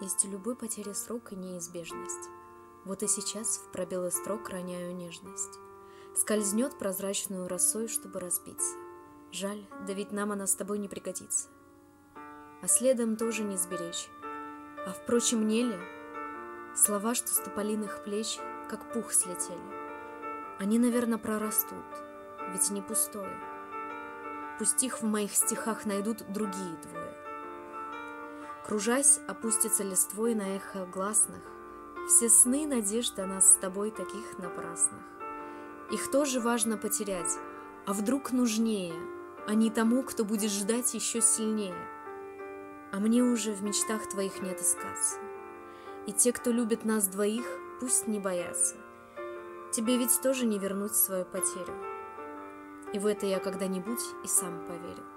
Есть у любой потери и неизбежность. Вот и сейчас в пробелы строк роняю нежность. Скользнет прозрачную росой, чтобы разбиться. Жаль, да ведь нам она с тобой не пригодится. А следом тоже не сберечь. А впрочем, не ли? Слова, что с тополиных плеч, как пух слетели. Они, наверное, прорастут, ведь не пустое. Пусть их в моих стихах найдут другие двое. Кружась, опустится листвой на эхо гласных, Все сны надежд о нас с тобой таких напрасных. Их тоже важно потерять, а вдруг нужнее, А не тому, кто будет ждать еще сильнее. А мне уже в мечтах твоих не отыскаться. И те, кто любит нас двоих, пусть не боятся. Тебе ведь тоже не вернуть свою потерю. И в это я когда-нибудь и сам поверю.